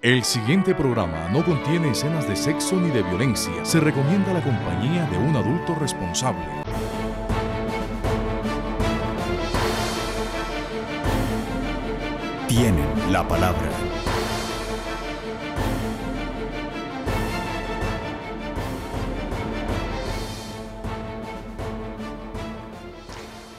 El siguiente programa no contiene escenas de sexo ni de violencia. Se recomienda la compañía de un adulto responsable. Tienen la palabra.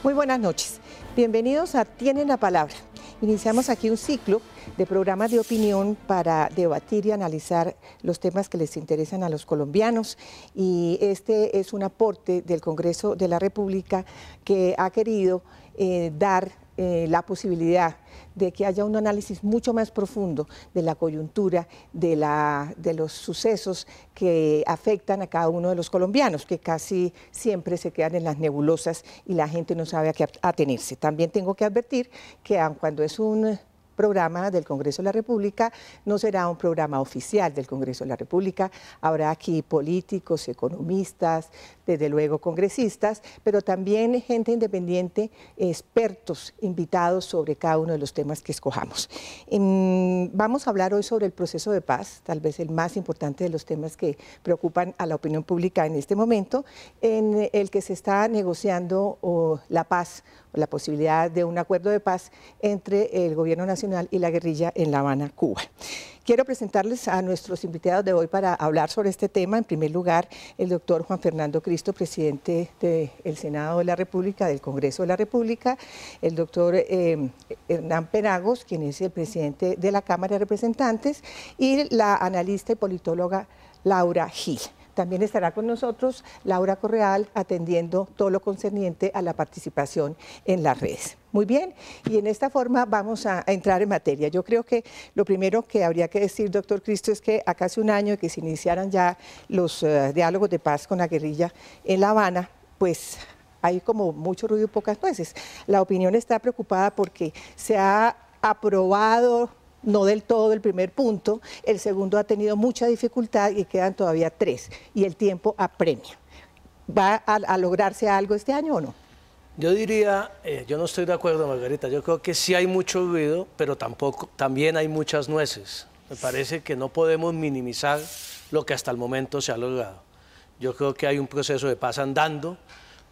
Muy buenas noches. Bienvenidos a Tienen la palabra. Iniciamos aquí un ciclo de programas de opinión para debatir y analizar los temas que les interesan a los colombianos y este es un aporte del Congreso de la República que ha querido eh, dar eh, la posibilidad de que haya un análisis mucho más profundo de la coyuntura, de, la, de los sucesos que afectan a cada uno de los colombianos, que casi siempre se quedan en las nebulosas y la gente no sabe a qué atenerse. También tengo que advertir que cuando es un programa del Congreso de la República, no será un programa oficial del Congreso de la República, habrá aquí políticos, economistas, desde luego congresistas, pero también gente independiente, expertos invitados sobre cada uno de los temas que escojamos. Em, vamos a hablar hoy sobre el proceso de paz, tal vez el más importante de los temas que preocupan a la opinión pública en este momento, en el que se está negociando la paz la posibilidad de un acuerdo de paz entre el Gobierno Nacional y la guerrilla en La Habana, Cuba. Quiero presentarles a nuestros invitados de hoy para hablar sobre este tema. En primer lugar, el doctor Juan Fernando Cristo, presidente del Senado de la República, del Congreso de la República, el doctor eh, Hernán Penagos, quien es el presidente de la Cámara de Representantes, y la analista y politóloga Laura Gil. También estará con nosotros Laura Correal atendiendo todo lo concerniente a la participación en las redes. Muy bien, y en esta forma vamos a, entrar en materia. Yo creo que lo primero que habría que decir, doctor Cristo, es que acá hace un año que se iniciaran ya los eh, diálogos de paz con la guerrilla en La Habana, pues hay como mucho ruido y pocas nueces. La opinión está preocupada porque se ha aprobado no del todo el primer punto, el segundo ha tenido mucha dificultad y quedan todavía tres, y el tiempo apremia. ¿Va a, lograrse algo este año o no? Yo diría, eh, yo no estoy de acuerdo, Margarita, yo creo que sí hay mucho ruido, pero tampoco, también hay muchas nueces. Me parece que no podemos minimizar lo que hasta el momento se ha logrado. Yo creo que hay un proceso de paz andando.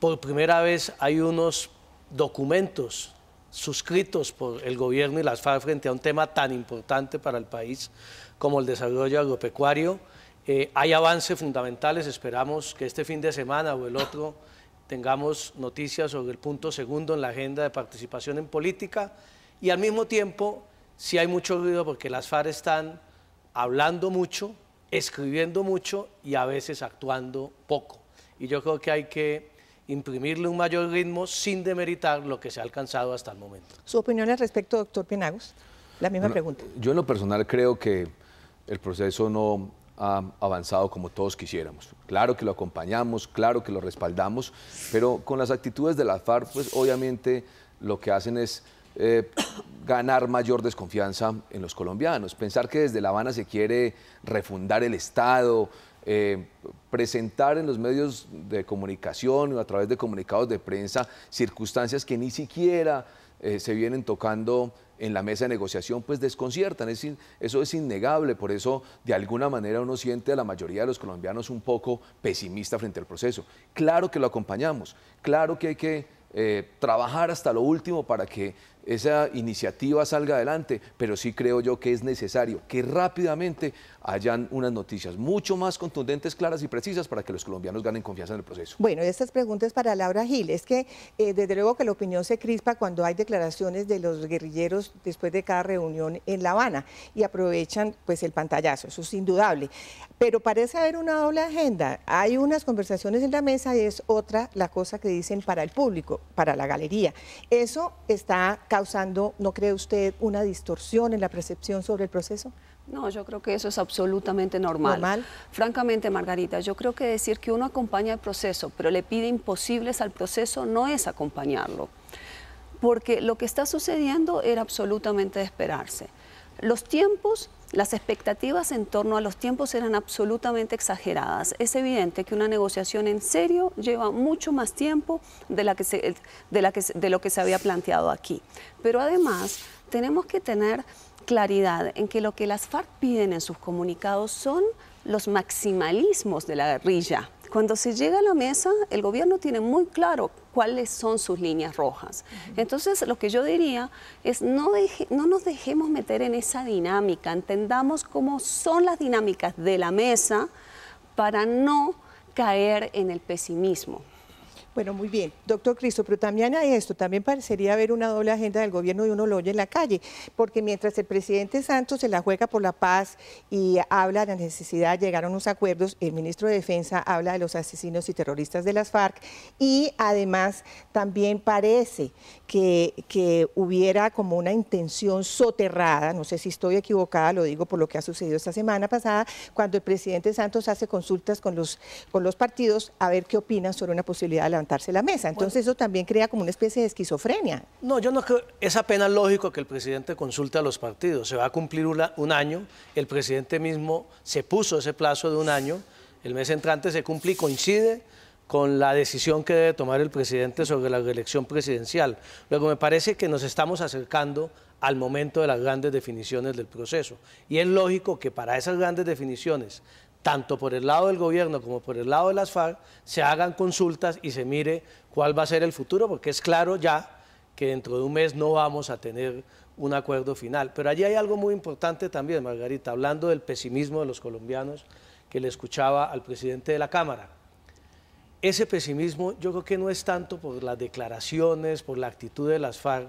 Por primera vez hay unos documentos suscritos por el gobierno y las FARC frente a un tema tan importante para el país como el desarrollo agropecuario. Eh, hay avances fundamentales, esperamos que este fin de semana o el otro tengamos noticias sobre el punto segundo en la agenda de participación en política y al mismo tiempo sí hay mucho ruido porque las FARC están hablando mucho, escribiendo mucho y a veces actuando poco. Y yo creo que hay que imprimirle un mayor ritmo sin demeritar lo que se ha alcanzado hasta el momento. ¿Su opinión al respecto, doctor Penagos? La misma pregunta. Yo en lo personal creo que el proceso no ha avanzado como todos quisiéramos. Claro que lo acompañamos, claro que lo respaldamos, pero con las actitudes de la FARC, pues obviamente lo que hacen es eh, ganar mayor desconfianza en los colombianos. Pensar que desde La Habana se quiere refundar el Estado, eh, presentar en los medios de comunicación o a través de comunicados de prensa circunstancias que ni siquiera eh, se vienen tocando en la mesa de negociación, pues desconciertan. Es, eso es innegable, por eso de alguna manera uno siente a la mayoría de los colombianos un poco pesimista frente al proceso. Claro que lo acompañamos, claro que hay que eh, trabajar hasta lo último para que esa iniciativa salga adelante, pero sí creo yo que es necesario que rápidamente hayan unas noticias mucho más contundentes, claras y precisas para que los colombianos ganen confianza en el proceso. Bueno, estas preguntas para Laura Gil. Es que eh, desde luego que la opinión se crispa cuando hay declaraciones de los guerrilleros después de cada reunión en La Habana y aprovechan pues el pantallazo, eso es indudable. Pero parece haber una doble agenda. Hay unas conversaciones en la mesa y es otra la cosa que dicen para el público, para la galería. Eso está causando, ¿no cree usted, una distorsión en la percepción sobre el proceso? No, yo creo que eso es absolutamente normal. normal. Francamente, Margarita, yo creo que decir que uno acompaña el proceso, pero le pide imposibles al proceso, no es acompañarlo. Porque lo que está sucediendo era absolutamente de esperarse. Los tiempos, las expectativas en torno a los tiempos eran absolutamente exageradas. Es evidente que una negociación en serio lleva mucho más tiempo de, la que de, la que, de lo que se había planteado aquí. Pero además tenemos que tener claridad en que lo que las FARC piden en sus comunicados son los maximalismos de la guerrilla. Cuando se llega a la mesa, el gobierno tiene muy claro cuáles son sus líneas rojas. Entonces, lo que yo diría es no, no nos dejemos meter en esa dinámica, entendamos cómo son las dinámicas de la mesa para no caer en el pesimismo. Bueno, muy bien, doctor Cristo, pero también hay esto, también parecería haber una doble agenda del gobierno y uno lo oye en la calle, porque mientras el presidente Santos se la juega por la paz y habla de la necesidad de llegar a unos acuerdos, el ministro de Defensa habla de los asesinos y terroristas de las FARC y además también parece que, que hubiera como una intención soterrada, no sé si estoy equivocada, lo digo por lo que ha sucedido esta semana pasada, cuando el presidente Santos hace consultas con los, con los partidos a ver qué opinan sobre una posibilidad de la mesa. Entonces eso también crea como una especie de esquizofrenia. No, yo no creo, es apenas lógico que el presidente consulte a los partidos. Se va a cumplir un año, el presidente mismo se puso ese plazo de un año, el mes entrante se cumple y coincide con la decisión que debe tomar el presidente sobre la reelección presidencial. Luego me parece que nos estamos acercando al momento de las grandes definiciones del proceso. Y es lógico que para esas grandes definiciones tanto por el lado del gobierno como por el lado de las FARC, se hagan consultas y se mire cuál va a ser el futuro, porque es claro ya que dentro de un mes no vamos a tener un acuerdo final. Pero allí hay algo muy importante también, Margarita, hablando del pesimismo de los colombianos, que le escuchaba al presidente de la Cámara. Ese pesimismo yo creo que no es tanto por las declaraciones, por la actitud de las FARC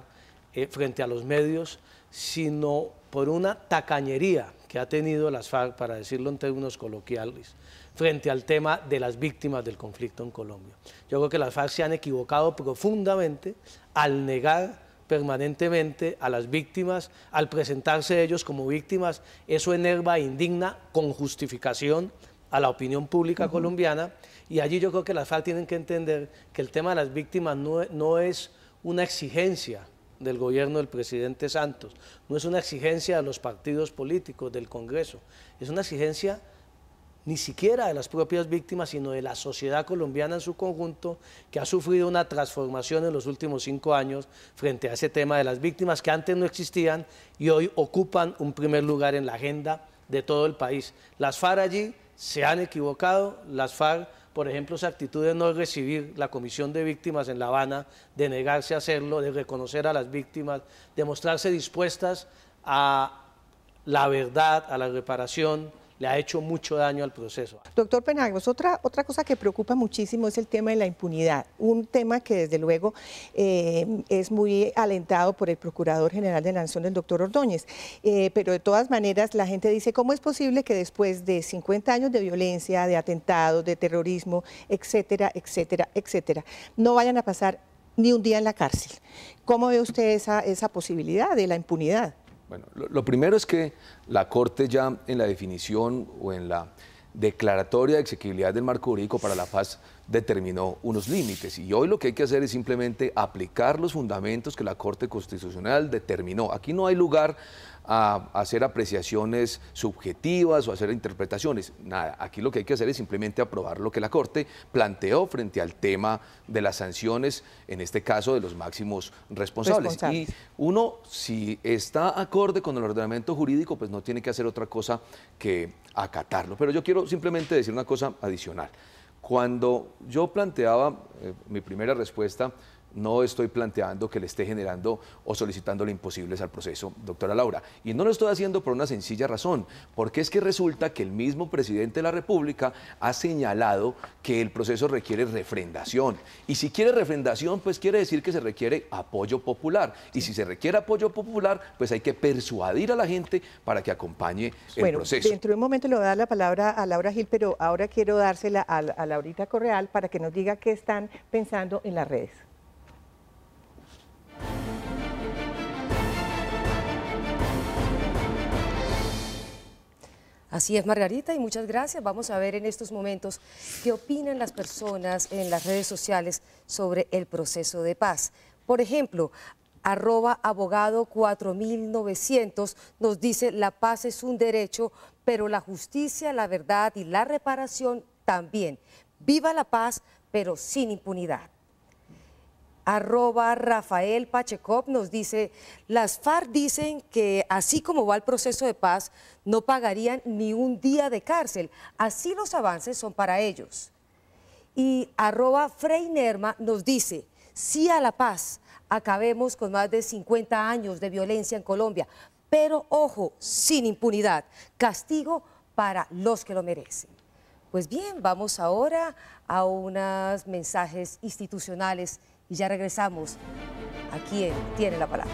eh, frente a los medios, sino por una tacañería que ha tenido las FARC, para decirlo en términos coloquiales, frente al tema de las víctimas del conflicto en Colombia. Yo creo que las FARC se han equivocado profundamente al negar permanentemente a las víctimas, al presentarse ellos como víctimas, eso enerva e indigna con justificación a la opinión pública colombiana y allí yo creo que las FARC tienen que entender que el tema de las víctimas no, no es una exigencia del gobierno del presidente Santos, no es una exigencia de los partidos políticos, del Congreso, es una exigencia ni siquiera de las propias víctimas, sino de la sociedad colombiana en su conjunto, que ha sufrido una transformación en los últimos cinco años frente a ese tema de las víctimas que antes no existían y hoy ocupan un primer lugar en la agenda de todo el país. Las FARC allí se han equivocado, las FARC por ejemplo, esa actitud de no recibir la comisión de víctimas en La Habana, de negarse a hacerlo, de reconocer a las víctimas, de mostrarse dispuestas a la verdad, a la reparación, le ha hecho mucho daño al proceso. Doctor Penagos, otra, otra cosa que preocupa muchísimo es el tema de la impunidad, un tema que desde luego eh, es muy alentado por el Procurador General de la Nación, el doctor Ordóñez, eh, pero de todas maneras la gente dice, ¿cómo es posible que después de 50 años de violencia, de atentados, de terrorismo, etcétera, etcétera, etcétera, no vayan a pasar ni un día en la cárcel? ¿Cómo ve usted esa, esa posibilidad de la impunidad? Bueno, lo, primero es que la Corte ya en la definición o en la declaratoria de exequibilidad del marco jurídico para la paz determinó unos límites y hoy lo que hay que hacer es simplemente aplicar los fundamentos que la Corte Constitucional determinó. Aquí no hay lugar a hacer apreciaciones subjetivas o hacer interpretaciones. Nada, aquí lo que hay que hacer es simplemente aprobar lo que la Corte planteó frente al tema de las sanciones, en este caso de los máximos responsables. Y uno, si está acorde con el ordenamiento jurídico, pues no tiene que hacer otra cosa que acatarlo. Pero yo quiero simplemente decir una cosa adicional. Cuando yo planteaba eh, mi primera respuesta no estoy planteando que le esté generando o solicitándole imposibles al proceso, doctora Laura. Y no lo estoy haciendo por una sencilla razón, porque es que resulta que el mismo presidente de la República ha señalado que el proceso requiere refrendación. Y si quiere refrendación, pues quiere decir que se requiere apoyo popular. Y si se requiere apoyo popular, pues hay que persuadir a la gente para que acompañe el proceso. Dentro de un momento le voy a dar la palabra a Laura Gil, pero ahora quiero dársela a, a Laurita Correal para que nos diga qué están pensando en las redes. Así es, Margarita, y muchas gracias. Vamos a ver en estos momentos qué opinan las personas en las redes sociales sobre el proceso de paz. Por ejemplo, arroba abogado 4900 nos dice la paz es un derecho, pero la justicia, la verdad y la reparación también. Viva la paz, pero sin impunidad. Arroba Rafael Pachecop nos dice, las FARC dicen que así como va el proceso de paz, no pagarían ni un día de cárcel. Así los avances son para ellos. Y arroba Frey Nerma nos dice, sí a la paz, acabemos con más de 50 años de violencia en Colombia, pero ojo, sin impunidad, castigo para los que lo merecen. Pues bien, vamos ahora a unos mensajes institucionales y ya regresamos a quien tiene la palabra.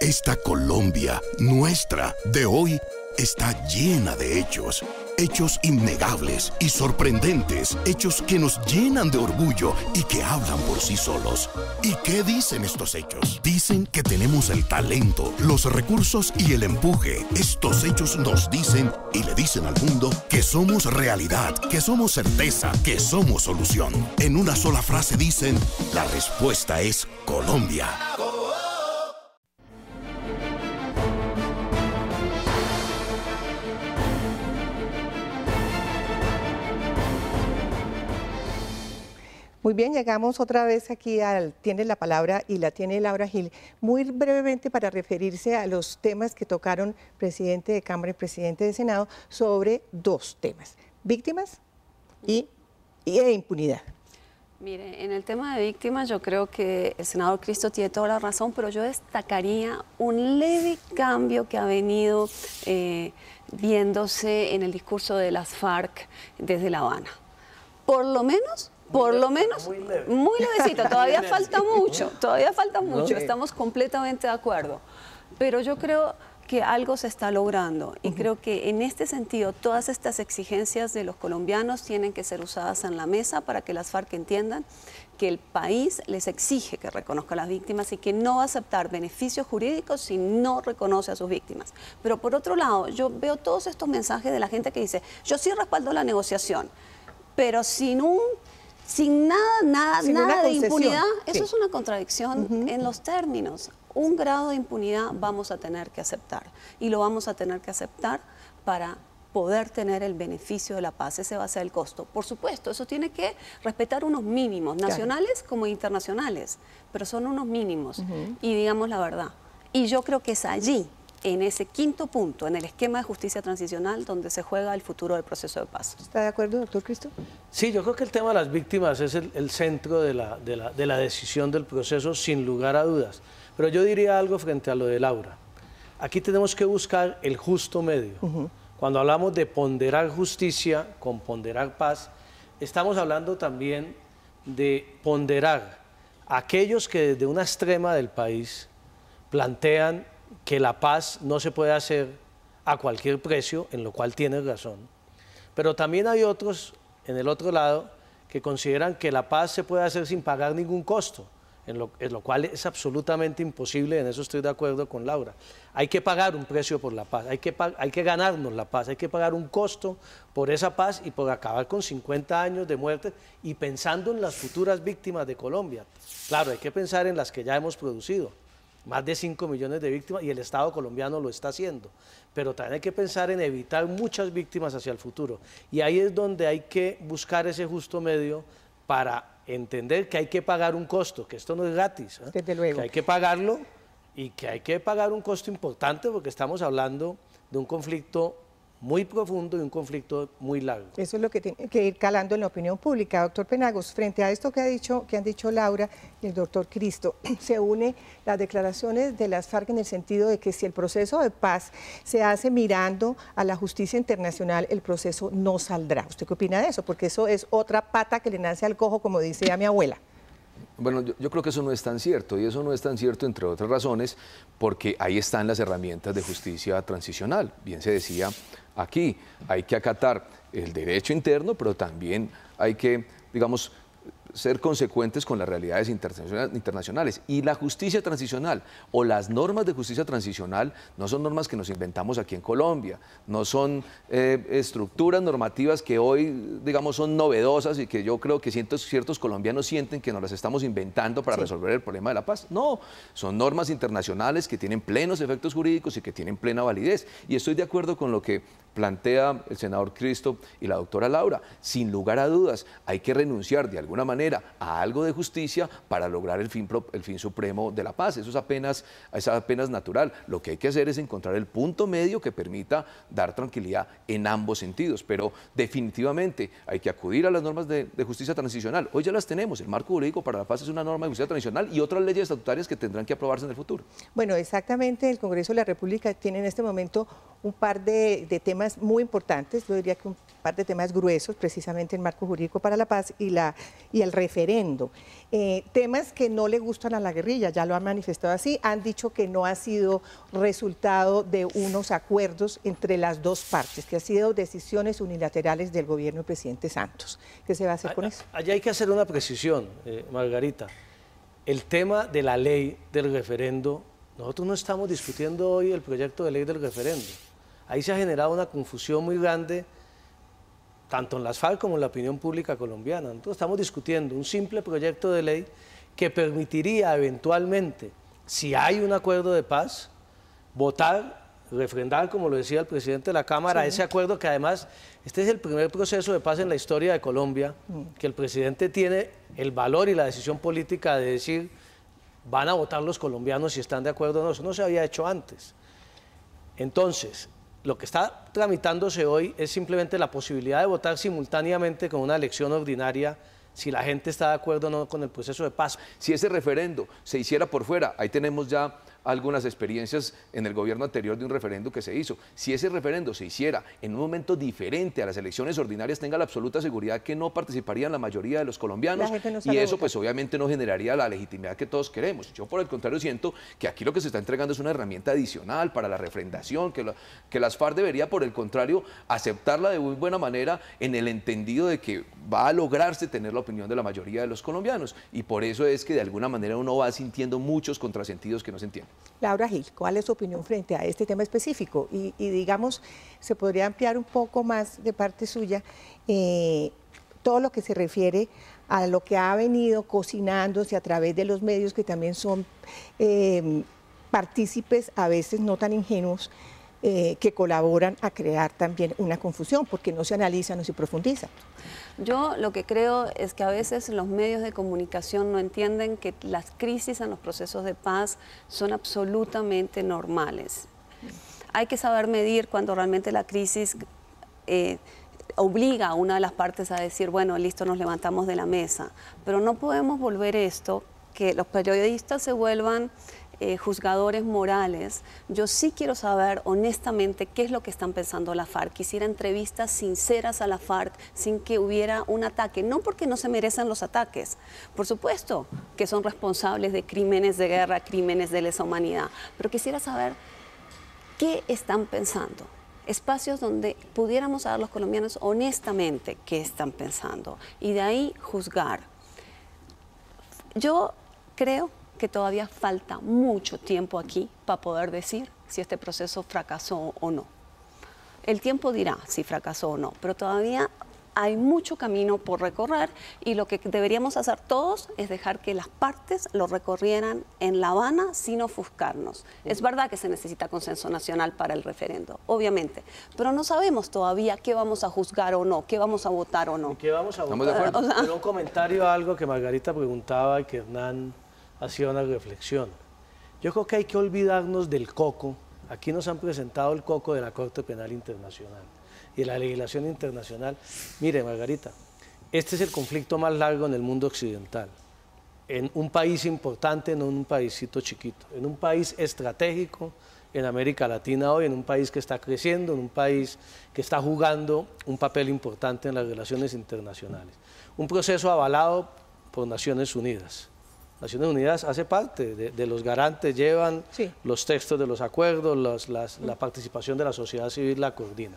Esta Colombia, nuestra, de hoy, está llena de hechos hechos innegables y sorprendentes, hechos que nos llenan de orgullo y que hablan por sí solos. ¿Y qué dicen estos hechos? Dicen que tenemos el talento, los recursos y el empuje. Estos hechos nos dicen y le dicen al mundo que somos realidad, que somos certeza, que somos solución. En una sola frase dicen, la respuesta es Colombia. Muy bien, llegamos otra vez aquí al Tiene la Palabra y la tiene Laura Gil. Muy brevemente para referirse a los temas que tocaron presidente de Cámara y presidente de Senado sobre dos temas, víctimas y, e impunidad. Mire, en el tema de víctimas yo creo que el senador Cristo tiene toda la razón, pero yo destacaría un leve cambio que ha venido eh, viéndose en el discurso de las FARC desde La Habana. Por lo menos por lo menos, muy, leve. levecito, todavía falta mucho, todavía falta mucho, estamos completamente de acuerdo. Pero yo creo que algo se está logrando y creo que en este sentido todas estas exigencias de los colombianos tienen que ser usadas en la mesa para que las FARC entiendan que el país les exige que reconozca a las víctimas y que no va a aceptar beneficios jurídicos si no reconoce a sus víctimas. Pero por otro lado, yo veo todos estos mensajes de la gente que dice, yo sí respaldo la negociación, pero sin un sin nada, nada, nada de impunidad, eso es una contradicción en los términos. Un grado de impunidad vamos a tener que aceptar y lo vamos a tener que aceptar para poder tener el beneficio de la paz. Ese va a ser el costo. Por supuesto, eso tiene que respetar unos mínimos, nacionales como internacionales, pero son unos mínimos. Y digamos la verdad. Y yo creo que es allí en ese quinto punto, en el esquema de justicia transicional, donde se juega el futuro del proceso de paz. ¿Está de acuerdo, doctor Cristo? Sí, yo creo que el tema de las víctimas es el, centro de la, de la, decisión del proceso, sin lugar a dudas. Pero yo diría algo frente a lo de Laura. Aquí tenemos que buscar el justo medio. Cuando hablamos de ponderar justicia con ponderar paz, estamos hablando también de ponderar aquellos que desde una extrema del país plantean que la paz no se puede hacer a cualquier precio, en lo cual tiene razón. Pero también hay otros, en el otro lado, que consideran que la paz se puede hacer sin pagar ningún costo, en lo, cual es absolutamente imposible, en eso estoy de acuerdo con Laura. Hay que pagar un precio por la paz, hay que, hay que ganarnos la paz, hay que pagar un costo por esa paz y por acabar con 50 años de muerte y pensando en las futuras víctimas de Colombia. Claro, hay que pensar en las que ya hemos producido más de 5 millones de víctimas y el Estado colombiano lo está haciendo. Pero también hay que pensar en evitar muchas víctimas hacia el futuro. Y ahí es donde hay que buscar ese justo medio para entender que hay que pagar un costo, que esto no es gratis, ¿eh? Desde luego. que hay que pagarlo y que hay que pagar un costo importante porque estamos hablando de un conflicto muy profundo y un conflicto muy largo. Eso es lo que tiene que ir calando en la opinión pública. Doctor Penagos, frente a esto que, ha dicho, que han dicho Laura y el doctor Cristo, se une las declaraciones de las FARC en el sentido de que si el proceso de paz se hace mirando a la justicia internacional, el proceso no saldrá. ¿Usted qué opina de eso? Porque eso es otra pata que le nace al cojo, como dice a mi abuela. Bueno, yo, creo que eso no es tan cierto y eso no es tan cierto entre otras razones porque ahí están las herramientas de justicia transicional. Bien se decía aquí, hay que acatar el derecho interno, pero también hay que, digamos, ser consecuentes con las realidades internacionales. Y la justicia transicional o las normas de justicia transicional no son normas que nos inventamos aquí en Colombia, no son eh, estructuras normativas que hoy, digamos, son novedosas y que yo creo que ciertos, ciertos colombianos sienten que nos las estamos inventando para resolver el problema de la paz. No, son normas internacionales que tienen plenos efectos jurídicos y que tienen plena validez. Y estoy de acuerdo con lo que plantea el senador Cristo y la doctora Laura. Sin lugar a dudas, hay que renunciar de alguna manera a algo de justicia para lograr el fin, el fin supremo de la paz. Eso es apenas, es apenas natural. Lo que hay que hacer es encontrar el punto medio que permita dar tranquilidad en ambos sentidos. Pero definitivamente hay que acudir a las normas de, justicia transicional. Hoy ya las tenemos. El marco jurídico para la paz es una norma de justicia transicional y otras leyes estatutarias que tendrán que aprobarse en el futuro. Bueno, exactamente. El Congreso de la República tiene en este momento un par de, temas muy importantes, yo diría que un par de temas gruesos, precisamente el marco jurídico para la paz y, la, y el referendo. Eh, temas que no le gustan a la guerrilla, ya lo han manifestado así, han dicho que no ha sido resultado de unos acuerdos entre las dos partes, que ha sido decisiones unilaterales del gobierno del presidente Santos. ¿Qué se va a hacer con eso? Allá hay que hacer una precisión, eh, Margarita. El tema de la ley del referendo, nosotros no estamos discutiendo hoy el proyecto de ley del referendo Ahí se ha generado una confusión muy grande, tanto en las FARC como en la opinión pública colombiana. Nosotros estamos discutiendo un simple proyecto de ley que permitiría eventualmente, si hay un acuerdo de paz, votar, refrendar, como lo decía el presidente de la Cámara, ese acuerdo que además, este es el primer proceso de paz en la historia de Colombia, mm. que el presidente tiene el valor y la decisión política de decir, van a votar los colombianos si están de acuerdo o no. Eso no se había hecho antes. Entonces, lo que está tramitándose hoy es simplemente la posibilidad de votar simultáneamente con una elección ordinaria si la gente está de acuerdo o no con el proceso de paz. Si ese referendo se hiciera por fuera, ahí tenemos ya algunas experiencias en el gobierno anterior de un referendo que se hizo. Si ese referendo se hiciera en un momento diferente a las elecciones ordinarias, tenga la absoluta seguridad que no participarían la mayoría de los colombianos y eso pues obviamente no generaría la legitimidad que todos queremos. Yo por el contrario siento que aquí lo que se está entregando es una herramienta adicional para la refrendación, que, que las FARC debería por el contrario aceptarla de muy buena manera en el entendido de que va a lograrse tener la opinión de la mayoría de los colombianos y por eso es que de alguna manera uno va sintiendo muchos contrasentidos que no se entienden. Laura Gil, ¿cuál es su opinión frente a este tema específico? Y, digamos, se podría ampliar un poco más de parte suya eh, todo lo que se refiere a lo que ha venido cocinándose a través de los medios que también son eh, partícipes, a veces no tan ingenuos, eh, que colaboran a crear también una confusión, porque no se analiza, no se profundiza. Yo lo que creo es que a veces los medios de comunicación no entienden que las crisis en los procesos de paz son absolutamente normales. Hay que saber medir cuando realmente la crisis eh, obliga a una de las partes a decir, bueno, listo, nos levantamos de la mesa. Pero no podemos volver esto, que los periodistas se vuelvan eh, juzgadores morales, yo sí quiero saber honestamente qué es lo que están pensando la FARC. Quisiera entrevistas sinceras a la FARC sin que hubiera un ataque, no porque no se merecen los ataques, por supuesto que son responsables de crímenes de guerra, crímenes de lesa humanidad, pero quisiera saber qué están pensando espacios donde pudiéramos saber los colombianos honestamente qué están pensando y de ahí juzgar. Yo creo que todavía falta mucho tiempo aquí para poder decir si este proceso fracasó o no. El tiempo dirá si fracasó o no, pero todavía hay mucho camino por recorrer y lo que deberíamos hacer todos es dejar que las partes lo recorrieran en La Habana sin ofuscarnos. Es verdad que se necesita consenso nacional para el referendo, obviamente, pero no sabemos todavía qué vamos a juzgar o no, qué vamos a votar o no. ¿Qué vamos a votar? un comentario a algo que Margarita preguntaba y que Hernán hacía una reflexión. Yo creo que hay que olvidarnos del coco. Aquí nos han presentado el coco de la Corte Penal Internacional y la legislación internacional. Mire, Margarita, este es el conflicto más largo en el mundo occidental. En un país importante, no en un paísito chiquito. En un país estratégico en América Latina hoy, en un país que está creciendo, en un país que está jugando un papel importante en las relaciones internacionales. Un proceso avalado por Naciones Unidas Naciones Unidas hace parte de, los garantes, llevan los textos de los acuerdos, la participación de la sociedad civil la coordina.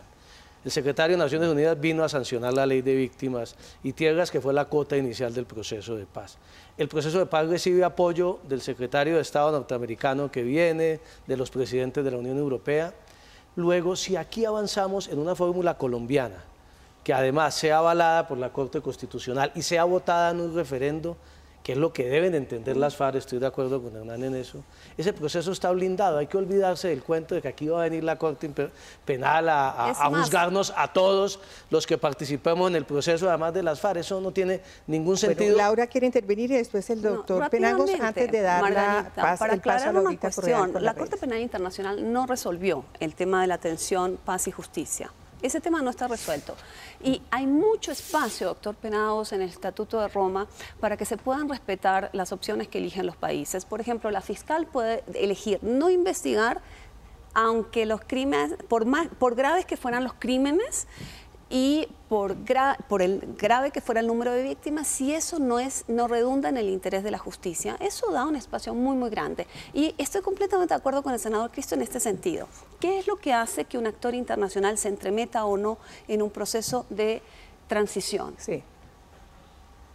El secretario de Naciones Unidas vino a sancionar la ley de víctimas y tierras, que fue la cuota inicial del proceso de paz. El proceso de paz recibe apoyo del secretario de Estado norteamericano que viene, de los presidentes de la Unión Europea. Luego, si aquí avanzamos en una fórmula colombiana, que además sea avalada por la Corte Constitucional y sea votada en un referendo, que es lo que deben entender las FARC, estoy de acuerdo con Hernán en eso, ese proceso está blindado. Hay que olvidarse del cuento de que aquí va a venir la Corte Penal a, juzgarnos a todos los que participemos en el proceso, además de las FARC. Eso no tiene ningún sentido. Laura quiere intervenir y después el doctor Penagos antes de dar la paz, para aclarar una cuestión, la Corte Penal Internacional no resolvió el tema de la atención, paz y justicia. Ese tema no está resuelto. Y hay mucho espacio, doctor Penados, en el Estatuto de Roma para que se puedan respetar las opciones que eligen los países. Por ejemplo, la fiscal puede elegir no investigar, aunque los crímenes, por, más, por graves que fueran los crímenes, y por, por el grave que fuera el número de víctimas, si eso no, es, no redunda en el interés de la justicia, eso da un espacio muy, muy grande. Y estoy completamente de acuerdo con el senador Cristo en este sentido. ¿Qué es lo que hace que un actor internacional se entremeta o no en un proceso de transición? Sí.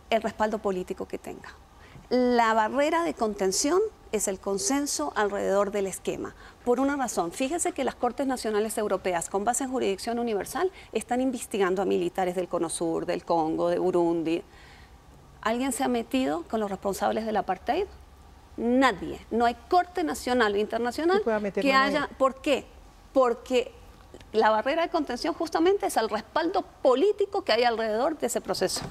El respaldo político que tenga. La barrera de contención es el consenso alrededor del esquema. Por una razón, fíjese que las Cortes Nacionales Europeas, con base en jurisdicción universal, están investigando a militares del Cono Sur, del Congo, de Burundi. ¿Alguien se ha metido con los responsables del apartheid? Nadie. No hay Corte Nacional o Internacional que haya... ¿Por qué? Porque la barrera de contención justamente es el respaldo político que hay alrededor de ese proceso.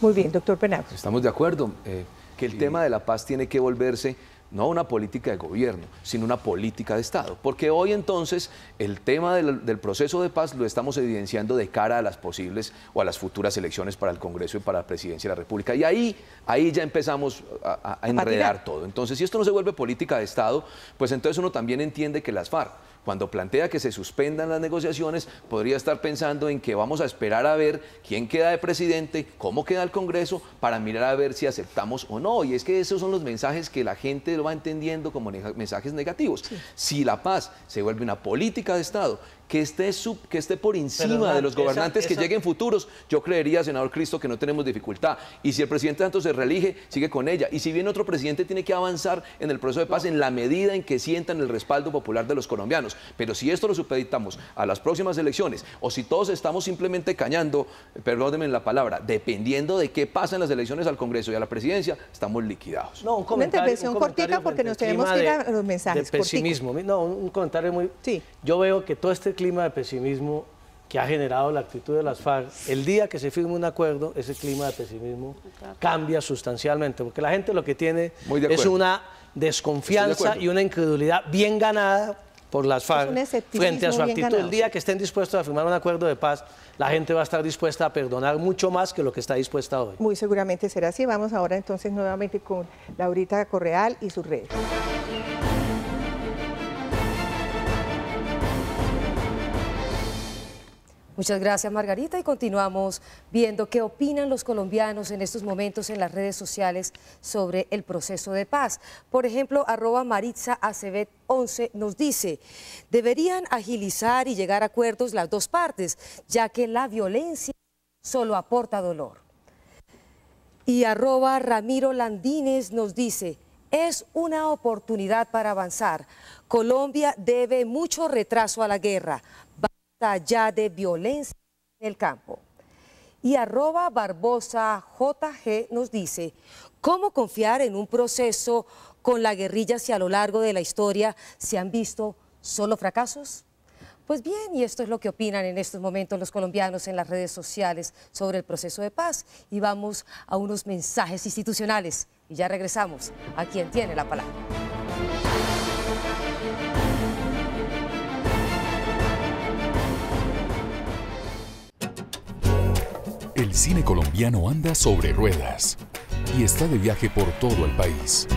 Muy bien, doctor Penal. Estamos de acuerdo eh, que el tema de la paz tiene que volverse no una política de gobierno, sino una política de Estado. Porque hoy entonces el tema del, proceso de paz lo estamos evidenciando de cara a las posibles o a las futuras elecciones para el Congreso y para la Presidencia de la República. Y ahí, ahí ya empezamos a, a enredar todo. Entonces, si esto no se vuelve política de Estado, pues entonces uno también entiende que las FARC cuando plantea que se suspendan las negociaciones, podría estar pensando en que vamos a esperar a ver quién queda de presidente, cómo queda el Congreso, para mirar a ver si aceptamos o no. Y es que esos son los mensajes que la gente lo va entendiendo como mensajes negativos. Si la paz se vuelve una política de Estado que esté, sub, que esté por encima de los gobernantes que lleguen futuros, yo creería, senador Cristo, que no tenemos dificultad. Y si el presidente Santos se reelige, sigue con ella. Y si bien otro presidente tiene que avanzar en el proceso de paz en la medida en que sientan el respaldo popular de los colombianos. Pero si esto lo supeditamos a las próximas elecciones, o si todos estamos simplemente cañando, perdónenme la palabra, dependiendo de qué pasa en las elecciones al Congreso y a la presidencia, estamos liquidados. No, un Una intervención cortica porque nos tenemos que ir a los mensajes. De pesimismo. No, un comentario muy... Sí. Yo veo que todo este clima de pesimismo que ha generado la actitud de las FARC, el día que se firme un acuerdo, ese clima de pesimismo cambia sustancialmente, porque la gente lo que tiene es una desconfianza y una incredulidad bien ganada por las FARC frente a su actitud. El día que estén dispuestos a firmar un acuerdo de paz, la gente va a estar dispuesta a perdonar mucho más que lo que está dispuesta hoy. Muy seguramente será así. Vamos ahora entonces nuevamente con Laurita Correal y sus redes. Muchas gracias, Margarita. Y continuamos viendo qué opinan los colombianos en estos momentos en las redes sociales sobre el proceso de paz. Por ejemplo, arroba Maritza 11 nos dice, deberían agilizar y llegar a acuerdos las dos partes, ya que la violencia solo aporta dolor. Y arroba Ramiro Landines nos dice, es una oportunidad para avanzar. Colombia debe mucho retraso a la guerra ya de violencia en el campo. Y arroba Barbosa JG nos dice, ¿cómo confiar en un proceso con la guerrilla si a lo largo de la historia se han visto solo fracasos? Pues bien, y esto es lo que opinan en estos momentos los colombianos en las redes sociales sobre el proceso de paz. Y vamos a unos mensajes institucionales y ya regresamos a quien tiene la palabra. Cine colombiano anda sobre ruedas y está de viaje por todo el país.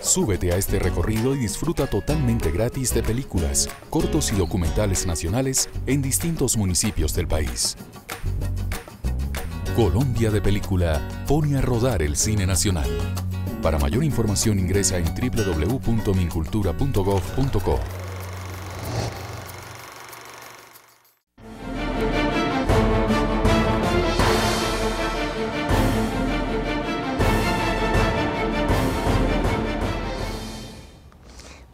Súbete a este recorrido y disfruta totalmente gratis de películas, cortos y documentales nacionales en distintos municipios del país. Colombia de Película pone a rodar el cine nacional. Para mayor información ingresa en www.mincultura.gov.co.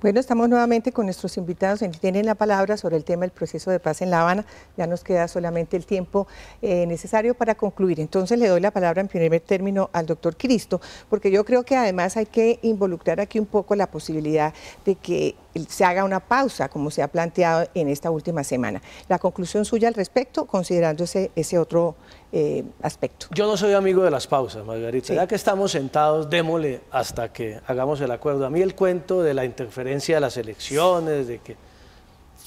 Bueno, estamos nuevamente con nuestros invitados. Tienen la palabra sobre el tema del proceso de paz en La Habana. Ya nos queda solamente el tiempo eh, necesario para concluir. Entonces le doy la palabra en primer término al doctor Cristo, porque yo creo que además hay que involucrar aquí un poco la posibilidad de que se haga una pausa, como se ha planteado en esta última semana. La conclusión suya al respecto, considerando ese, otro eh, aspecto. Yo no soy amigo de las pausas, Margarita. Ya que estamos sentados, démosle hasta que hagamos el acuerdo. A mí el cuento de la interferencia de las elecciones, de que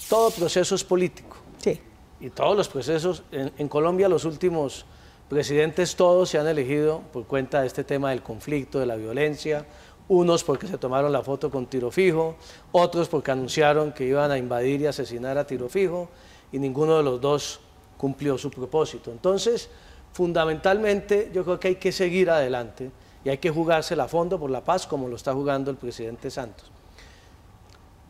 todo proceso es político. Sí. Y todos los procesos, en, en Colombia los últimos presidentes todos se han elegido por cuenta de este tema del conflicto, de la violencia, unos porque se tomaron la foto con tiro fijo, otros porque anunciaron que iban a invadir y asesinar a tiro fijo, y ninguno de los dos cumplió su propósito. Entonces, fundamentalmente, yo creo que hay que seguir adelante y hay que jugársela a fondo por la paz como lo está jugando el presidente Santos.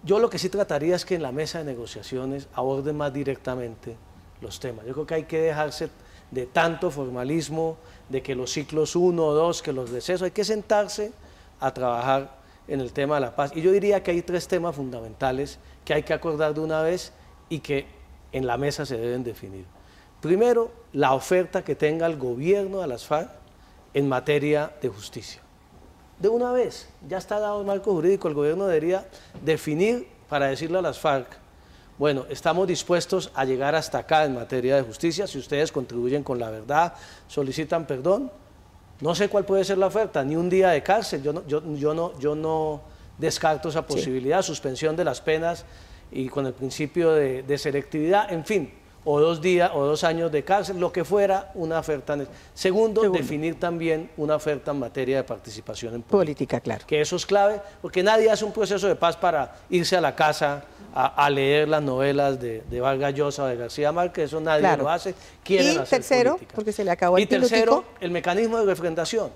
Yo lo que sí trataría es que en la mesa de negociaciones aborden más directamente los temas. Yo creo que hay que dejarse de tanto formalismo, de que los ciclos uno o dos, que los decesos, hay que sentarse a trabajar en el tema de la paz. Y yo diría que hay tres temas fundamentales que hay que acordar de una vez y que en la mesa se deben definir. Primero, la oferta que tenga el gobierno a las FARC en materia de justicia. De una vez, ya está dado el marco jurídico, el gobierno debería definir para decirle a las FARC, bueno, estamos dispuestos a llegar hasta acá en materia de justicia, si ustedes contribuyen con la verdad, solicitan perdón, no sé cuál puede ser la oferta, ni un día de cárcel, yo no, yo, yo no, yo no descarto esa posibilidad, suspensión de las penas y con el principio de, de selectividad, en fin, o dos días o dos años de cárcel, lo que fuera una oferta. Segundo, definir también una oferta en materia de participación en política. claro. Que eso es clave, porque nadie hace un proceso de paz para irse a la casa a, leer las novelas de, de Vargas Llosa o de García Márquez, eso nadie lo hace. y tercero, porque se le acabó el Y tercero, el mecanismo de refrendación.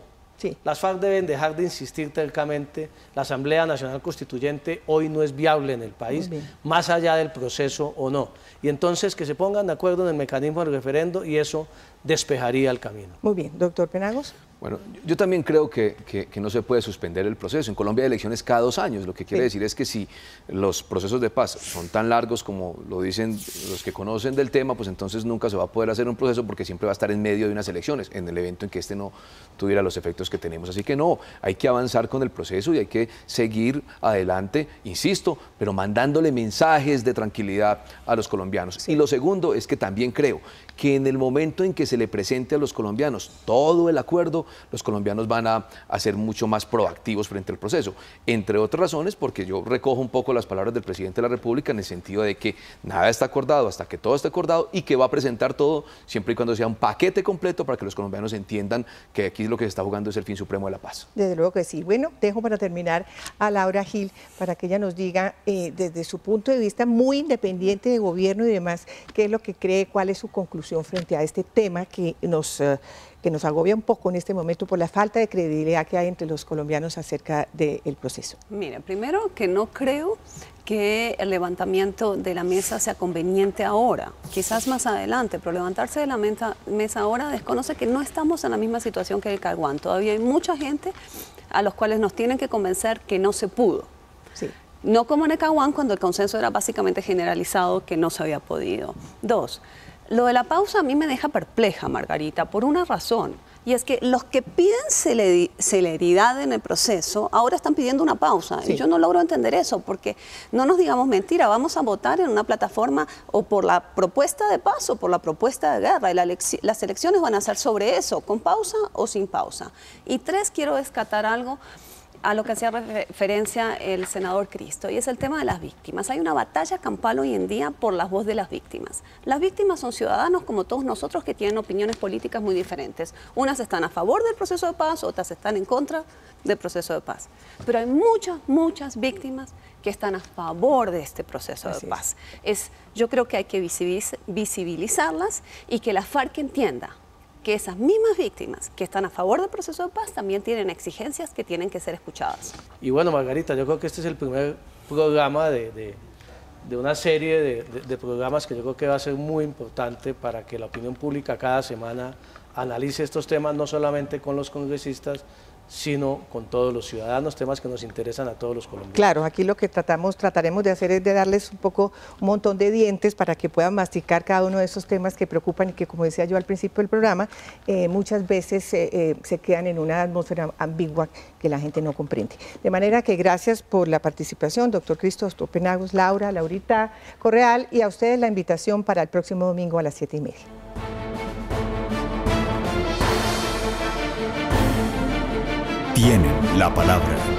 Las FARC deben dejar de insistir tercamente. La Asamblea Nacional Constituyente hoy no es viable en el país, más allá del proceso o no. Y entonces que se pongan de acuerdo en el mecanismo del referendo y eso despejaría el camino. Muy bien, doctor Penagos. Bueno, yo también creo que, no se puede suspender el proceso. En Colombia hay elecciones cada dos años. Lo que quiere decir es que si los procesos de paz son tan largos como lo dicen los que conocen del tema, pues entonces nunca se va a poder hacer un proceso porque siempre va a estar en medio de unas elecciones, en el evento en que este no tuviera los efectos que tenemos. Así que no, hay que avanzar con el proceso y hay que seguir adelante, insisto, pero mandándole mensajes de tranquilidad a los colombianos. Y lo segundo es que también creo que en el momento en que se le presente a los colombianos todo el acuerdo, los colombianos van a, ser mucho más proactivos frente al proceso. Entre otras razones, porque yo recojo un poco las palabras del presidente de la República en el sentido de que nada está acordado hasta que todo esté acordado y que va a presentar todo siempre y cuando sea un paquete completo para que los colombianos entiendan que aquí lo que se está jugando es el fin supremo de la paz. Desde luego que sí. Bueno, dejo para terminar a Laura Gil para que ella nos diga eh, desde su punto de vista muy independiente de gobierno y demás, qué es lo que cree, cuál es su conclusión frente a este tema que nos, eh, que nos agobia un poco en este momento por la falta de credibilidad que hay entre los colombianos acerca del proceso? Mira, primero que no creo que el levantamiento de la mesa sea conveniente ahora, quizás más adelante, pero levantarse de la mesa, mesa ahora desconoce que no estamos en la misma situación que el Caguán. Todavía hay mucha gente a los cuales nos tienen que convencer que no se pudo. Sí. No como en Ecahuán, cuando el consenso era básicamente generalizado que no se había podido. Dos, lo de la pausa a mí me deja perpleja, Margarita, por una razón. Y es que los que piden celeridad en el proceso ahora están pidiendo una pausa. Y yo no logro entender eso, porque no nos digamos mentira, vamos a votar en una plataforma o por la propuesta de paz o por la propuesta de guerra. Y las elecciones van a ser sobre eso, con pausa o sin pausa. Y tres, quiero descatar algo a lo que hacía referencia el senador Cristo, y es el tema de las víctimas. Hay una batalla campal hoy en día por la voz de las víctimas. Las víctimas son ciudadanos como todos nosotros que tienen opiniones políticas muy diferentes. Unas están a favor del proceso de paz, otras están en contra del proceso de paz. Pero hay muchas, muchas víctimas que están a favor de este proceso de paz. Es. yo creo que hay que visibilizarlas y que la FARC entienda que esas mismas víctimas que están a favor del proceso de paz también tienen exigencias que tienen que ser escuchadas. Y bueno, Margarita, yo creo que este es el primer programa de, una serie de, programas que yo creo que va a ser muy importante para que la opinión pública cada semana analice estos temas, no solamente con los congresistas, sino con todos los ciudadanos, temas que nos interesan a todos los colombianos. Claro, aquí lo que tratamos, trataremos de hacer es de darles un poco, un montón de dientes para que puedan masticar cada uno de esos temas que preocupan y que, como decía yo al principio del programa, eh, muchas veces eh, eh, se quedan en una atmósfera ambigua que la gente no comprende. De manera que gracias por la participación, doctor Cristóbal Penagos, Laura, Laurita Correal, y a ustedes la invitación para el próximo domingo a las siete y media. Tienen la palabra.